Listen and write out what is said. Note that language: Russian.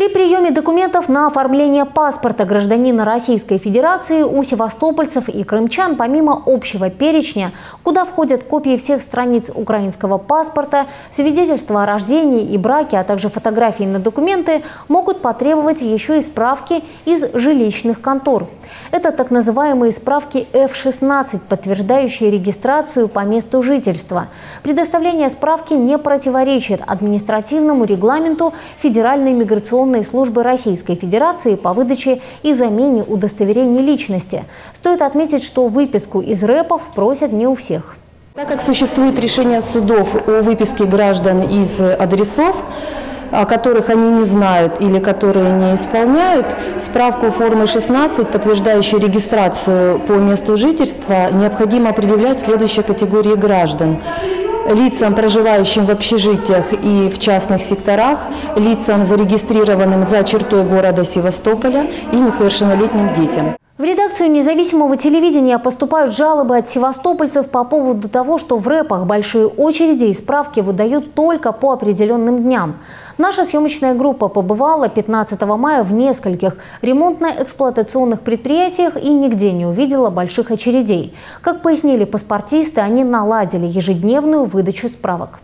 При приеме документов на оформление паспорта гражданина Российской Федерации у севастопольцев и крымчан помимо общего перечня, куда входят копии всех страниц украинского паспорта, свидетельства о рождении и браке, а также фотографии на документы, могут потребовать еще и справки из жилищных контор. Это так называемые справки F-16, подтверждающие регистрацию по месту жительства. Предоставление справки не противоречит административному регламенту Федеральной миграционной информационной службы Российской Федерации по выдаче и замене удостоверений личности. Стоит отметить, что выписку из рэпов просят не у всех. Так как существует решение судов о выписке граждан из адресов, о которых они не знают или которые не исполняют, справку формы 16, подтверждающую регистрацию по месту жительства, необходимо определять следующей категории граждан лицам, проживающим в общежитиях и в частных секторах, лицам, зарегистрированным за чертой города Севастополя и несовершеннолетним детям. В редакцию независимого телевидения поступают жалобы от севастопольцев по поводу того, что в рэпах большие очереди и справки выдают только по определенным дням. Наша съемочная группа побывала 15 мая в нескольких ремонтно-эксплуатационных предприятиях и нигде не увидела больших очередей. Как пояснили паспортисты, они наладили ежедневную выдачу справок.